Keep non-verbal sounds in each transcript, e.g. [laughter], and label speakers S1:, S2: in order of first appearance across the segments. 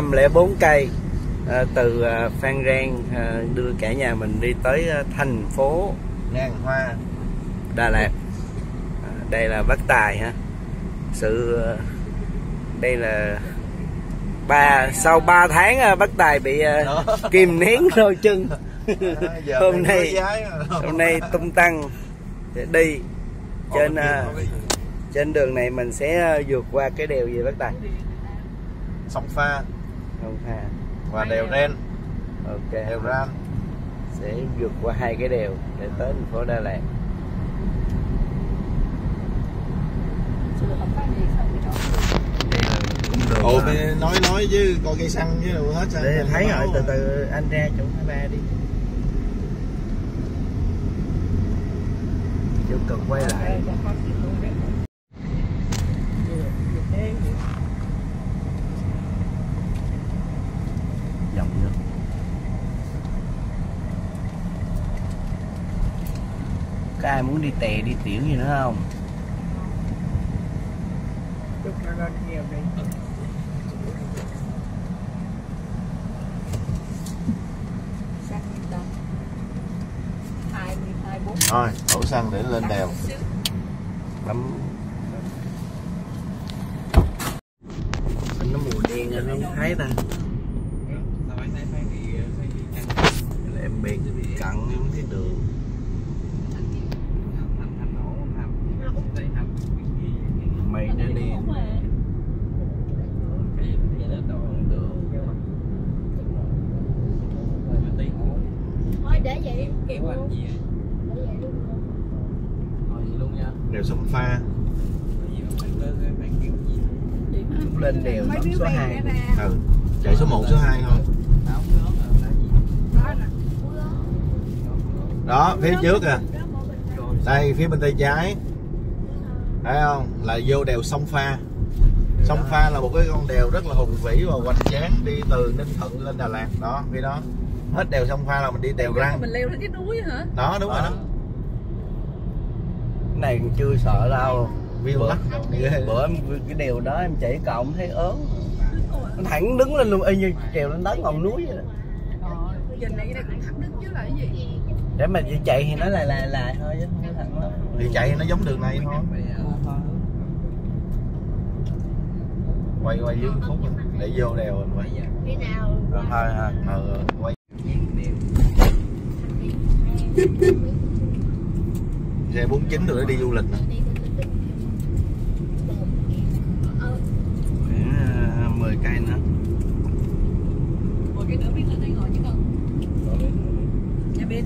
S1: 104 cây à, từ à, Phan Rang à, đưa cả nhà mình đi tới à, thành phố
S2: ngàn hoa
S1: Đà Lạt. À, đây là Bắc Tài ha. Sự à, đây là ba sau 3 tháng à, Bắc Tài bị à, kìm nén đôi chân [laughs] hôm nay hôm nay tung tăng để đi trên à, trên đường này mình sẽ vượt qua cái đèo gì Bắc Tài?
S2: Sông pha và đèo ren.
S1: Ok.
S2: Đèo ran
S1: sẽ vượt qua hai cái đèo để tới thành phố Đà Lạt.
S2: Ồ nói nói chứ coi cây xăng chứ đâu hết sao
S1: để thấy rồi từ từ anh ra chỗ hai ba đi. Chứ cần quay lại dòng nữa có ai muốn đi tè đi tiểu gì nữa không?
S2: Thôi đổ xăng để lên đèo.
S1: Bấm. Nó mùa đen rồi nó không thấy ta Là em bị cận em không thấy đường mây nó đen đường
S3: Thôi để vậy kiểu để vậy luôn
S2: đèo sông pha.
S1: Lên đèo
S3: đứa
S1: số
S3: bé
S1: 2
S3: ra.
S2: Ừ chạy số 1 số 2 thôi.
S3: Đó
S2: phía trước à đây phía bên tay trái. Thấy không? Là vô đèo sông pha. Sông pha là một cái con đèo rất là hùng vĩ và hoành tráng đi từ ninh thuận lên đà lạt. Đó phía đó. Hết đèo sông pha là mình đi đèo răng.
S3: mình leo lên cái núi hả?
S2: Đó đúng rồi đó
S1: này còn chưa sợ đâu.
S2: View lắc ghê
S1: bữa em cái đèo đó em chạy cộng thấy ớn. Thẳng đứng lên luôn y như trèo lên tới ngọn núi vậy đó.
S3: Ờ cái là cái
S1: để mà đi chạy thì nó lại lại lại thôi chứ không thẳng lắm
S2: thì chạy thì nó giống đường này thôi. Quay quay dưới một phút rồi, để vô đèo rồi. Quay
S3: khi nào?
S1: Thôi thôi.
S2: Ờ ờ, quay [laughs] xe 49 rồi đi du lịch nè.
S1: Khoảng uh, 10 cây nữa.
S3: Một cái nữa biết lên đây ngồi chứ không? Nhà bên.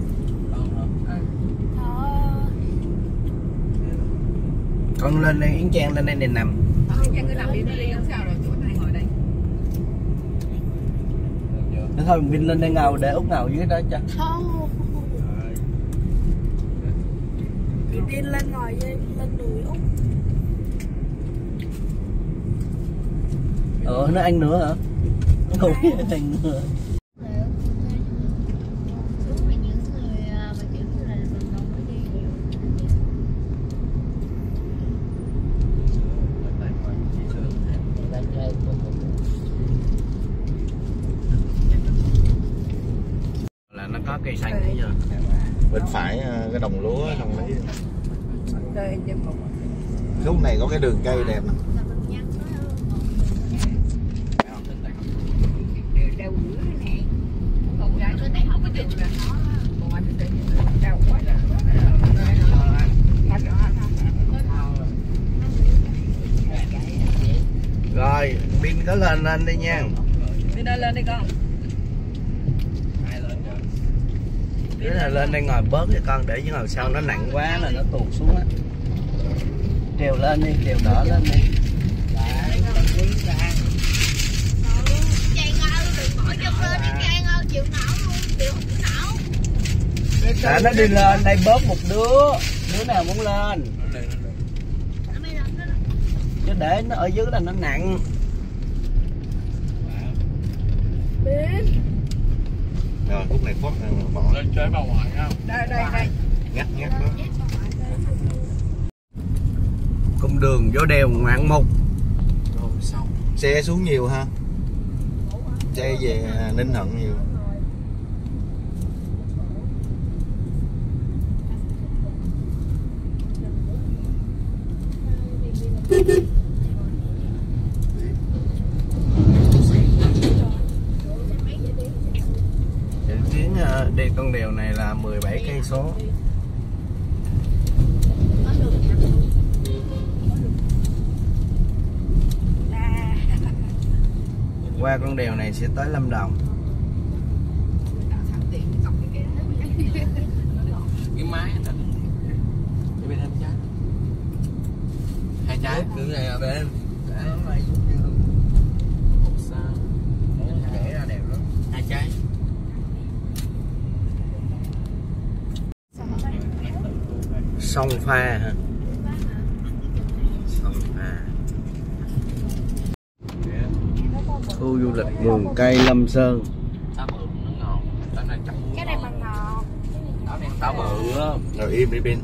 S1: Con lên đây yến trang lên đây để nằm.
S3: Ờ nhà cứ nằm đi đi không sao rồi chỗ này ngồi đây.
S1: Thế thôi mình lên đây ngầu để út ngầu dưới đó cho.
S3: Không thì đi lên ngồi lên đùi út
S1: ờ nó ăn nữa hả? Không biết ăn nữa
S3: xuống mà những người mà kiểu như là mình không có đi
S1: là nó có cây xanh thấy chưa
S2: bên phải ờ, cái đồng lúa đồng lấy
S3: đây cho một
S2: khúc này có cái đường cây đẹp nè
S3: là mình nhắn nó đều đều giữ cái này còn cái cái này không có chịu là nó còn anh để đau quá là
S1: rồi pin có lên lên đi nha.
S3: Đi đây lên đi con.
S1: Đứa là lên đây ngồi bớt cho con để chứ ngồi sau nó nặng quá là nó tuột xuống á trèo lên đi trèo đỡ lên đi.
S3: Trang ơi, đừng bỏ chân lên đi Trang ơi, chịu não luôn, chịu không não
S1: để nó đi lên đây bớt một đứa đứa nào muốn lên. Chứ để nó ở dưới là nó nặng.
S3: Bên
S2: rồi khúc này này bỏ.
S4: Lên chơi bà ngoại không
S3: Đây, đây, đây.
S2: Ngắt ngắt đó
S1: cung đường vô đèo ngoạn mục.
S4: Rồi xong.
S5: Xe xuống nhiều ha? Xe về ninh thuận nhiều.
S1: Đi con đèo này là 17 cây số qua con đèo này sẽ tới Lâm Đồng.
S4: Cái máy đó cái bên em trái. Hai trái.
S1: Cứ này ở bên
S4: một sao.
S1: Kể ra đẹp lắm.
S4: Hai trái.
S1: Sông pha hả sông pha khu du lịch vườn cây Lâm Sơn.
S4: Táo bự nó ngon táo này chậm
S6: cái này bằng ngọt.
S4: táo bự
S5: rồi im đi pin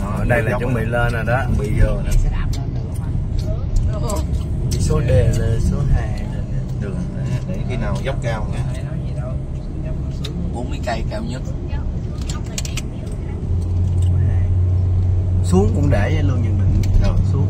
S1: ở đây là chuẩn bị lên rồi đó.
S5: Bị vô nè
S1: số đề là số 2
S5: đường để khi nào dốc cao nha
S4: 40 cây cao nhất
S1: xuống cũng để luôn nhận định
S5: Rồi.
S1: xuống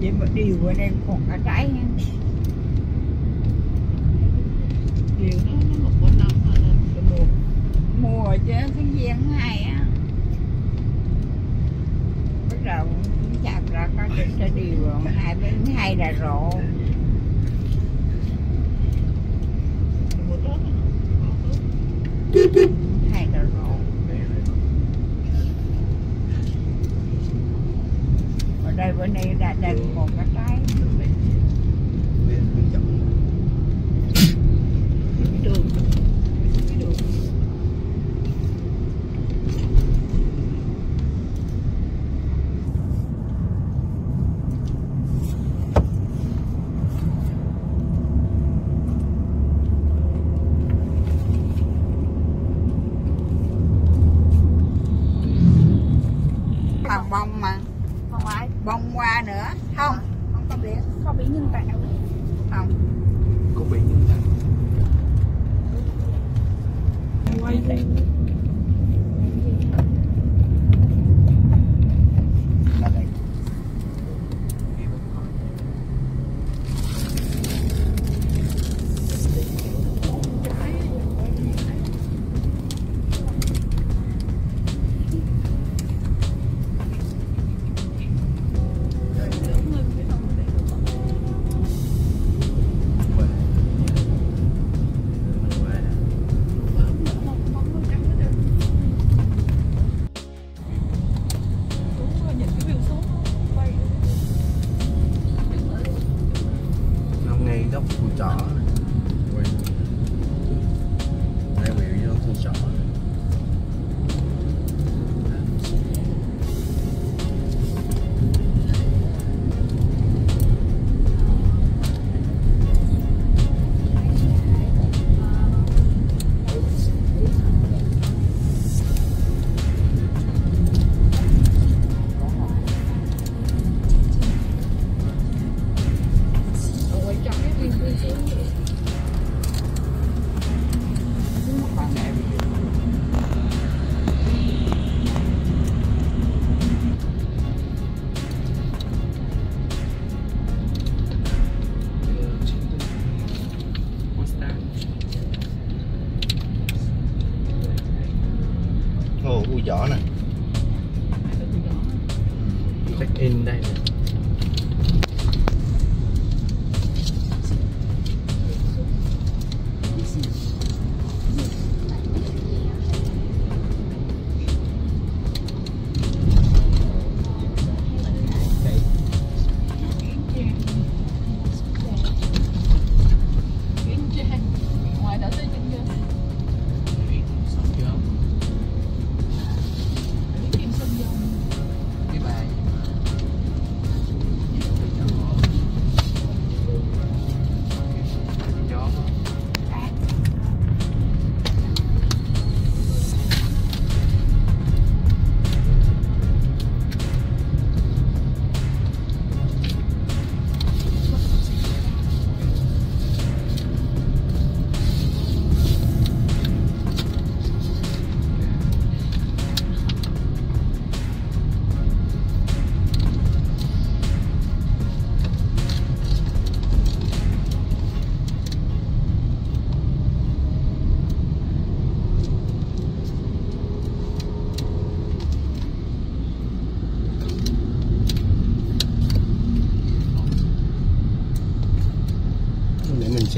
S6: vậy mà điều ở đây còn cả trái nha điều đó nó một con năm là mùa mùa chứ tháng giêng tháng hai á. Bắt đầu chạp ra có trên cho điều hai bên hai là rộ. Mùa tết á. hai là rộ ở đây bữa nay là đây
S1: một
S3: cái trái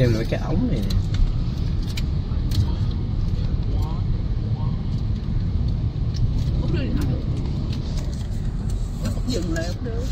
S3: xem lại cái ống này nè.
S1: cũng được dừng lại cũng được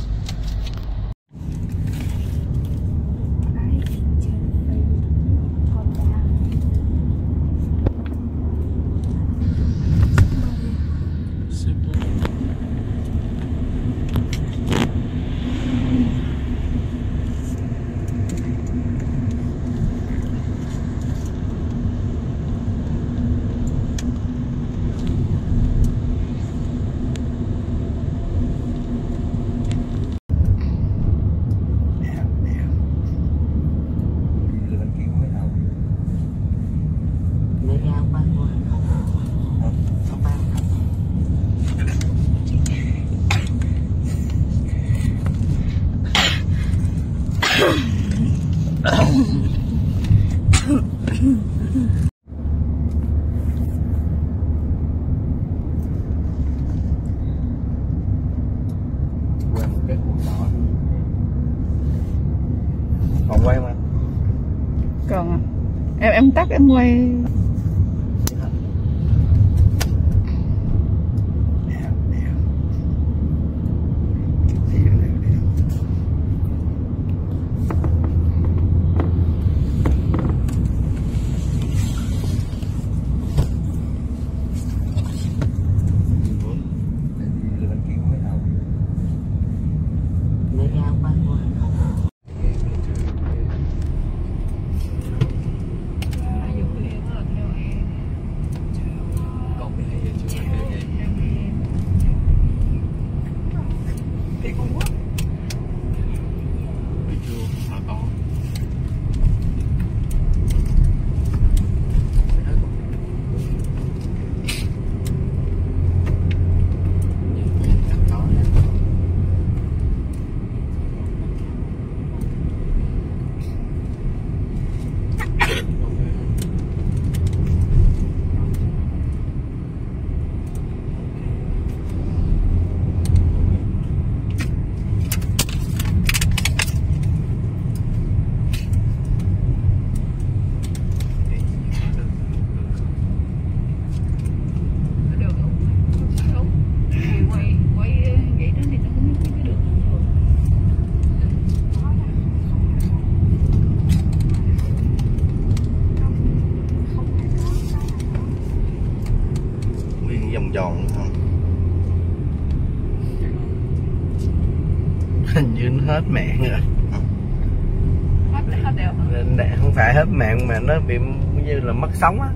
S3: quay một cái cuộc đỏ còn quay mà
S1: còn à? Em bị như là mất sóng á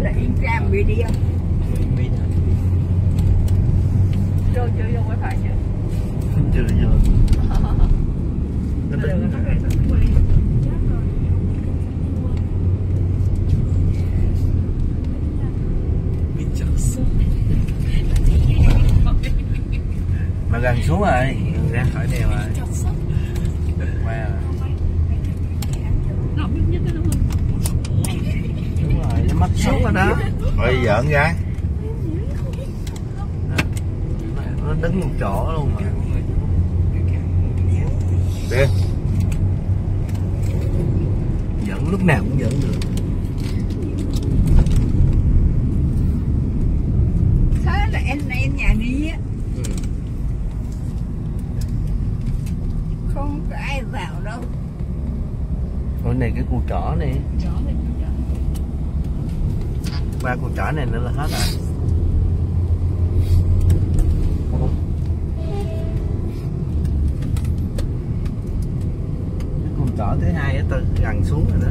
S3: là yên tram bị đi không chưa chưa vô wifi chưa
S1: chưa vô nó
S3: được
S1: tính
S3: nó rồi nó quay
S1: mà gần xuống rồi ra khỏi đèo rồi qua rồi
S3: nó không biết nhất cái đúng không
S1: đúng rồi nó mất xuống rồi
S2: rồi giỡn ra
S1: nó đứng một chỗ luôn mà.
S2: Đi.
S1: Dẫn lúc nào cũng dẫn được.
S3: Thế là em em nhà đi á.
S1: Ừ.
S3: không có ai vào đâu.
S1: Ủa này cái cua trỏ này.
S3: Chó này
S1: qua con trỏ này nữa là hết rồi. Cái cua thứ hai á từ gần xuống rồi đó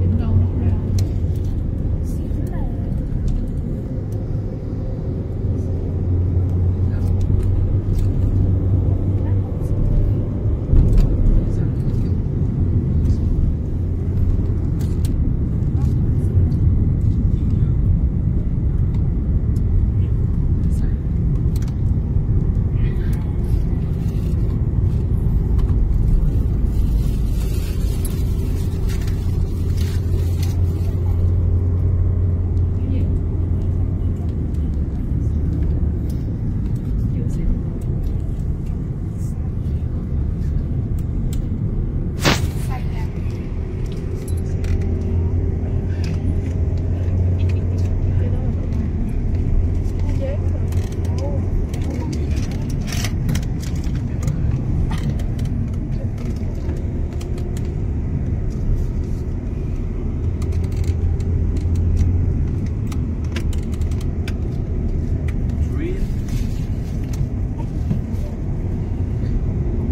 S3: Đến đâu nó ra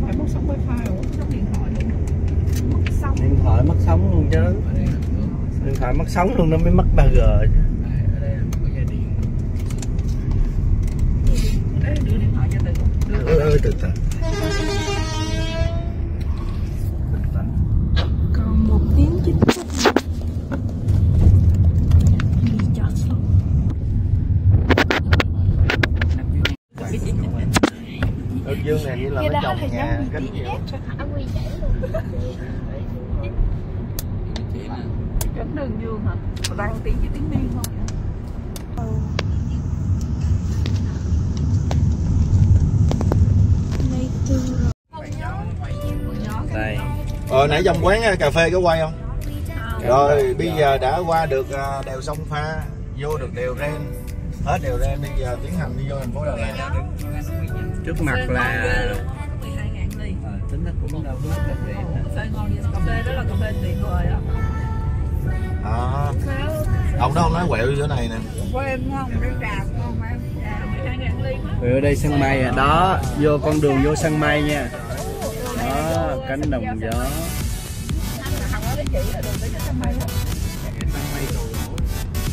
S3: phải mất sóng wifi rồi mất sóng điện thoại luôn mất sóng
S1: điện thoại mất sóng luôn chứ điện thoại mất sóng luôn nó mới mất 3G chứ
S3: Ê, đưa điện thoại cho từ đưa
S1: ừ, ừ, từ từ
S7: Còn một tiếng chín phút Đi chọn xong
S1: Ước dương này như là nó trồng nhà cách nhiều
S3: cánh đường dương hả? Đang tiếng với tiếng miên không? Vậy?
S1: đây.
S2: Ờ nãy trong quán cà phê có quay không? Rồi bây giờ đã qua được à, đèo sông pha vô được đèo ren. Hết đèo ren bây giờ tiến hành đi vô thành phố đà lạt.
S1: Trước mặt là
S3: 12 ngàn ly.
S1: Ờ, tính nó cũng đâu có
S3: cà phê ngon vậy cà phê đó là cà phê tuyệt vời á
S2: à, ông đó ông nói quẹo chỗ này nè.
S3: Của em ngon cái trà ngon mà em trà 12 ngàn ly quá.
S1: Rồi ở đây sân may à? Đó vô con đường vô sân may nha. Đó cánh đồng gió.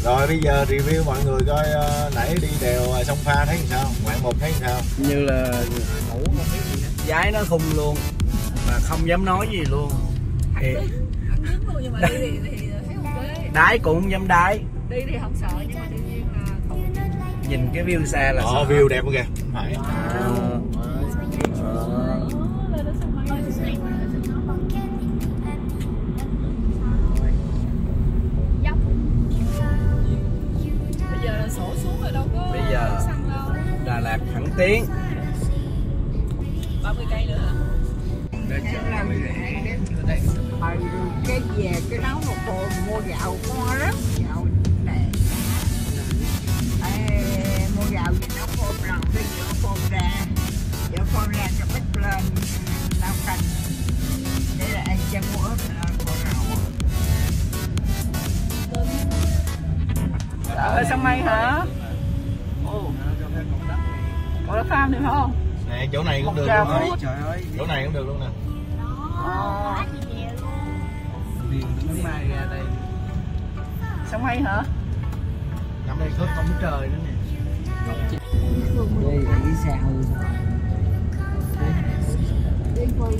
S3: đó
S2: rồi bây giờ review mọi người coi ờ, nãy đi đèo à, sông pha thấy sao? Ngoạn một thấy sao?
S1: Như là giái nó khung luôn. Mà không dám nói gì luôn. Thì- đái cũng không dám đái.
S3: Đi thì không sợ nhưng mà đương nhiên là không.
S1: Nhìn cái view xa là
S2: Ờ,
S1: sợ.
S2: view đẹp không kìa phải.
S1: Ờ.
S3: Bây giờ là sổ xuống rồi đâu có
S1: Bây giờ-
S3: xăng đâu.
S1: Đà Lạt thẳng tiến
S3: 30 cây nữa. hả?
S6: Hồi cái về cái nấu một bộ mua gạo ngon lắm gạo Ê, mua gạo gì nó phôm lần đi nó phôm ra giờ phôm ra cho bít lên nấu canh để là ăn cho mua ớt có rau
S7: Ở sân bay hả? Có đất farm được không?
S2: nè chỗ này cũng được
S7: Chào
S2: luôn
S1: ơi
S2: chỗ này cũng được luôn nè
S7: Ờ,
S1: đứng mai ra đây
S7: sân bay hả?
S2: nằm đây có cổng trời nữa nè.
S4: Đây là cái sao
S6: đi coi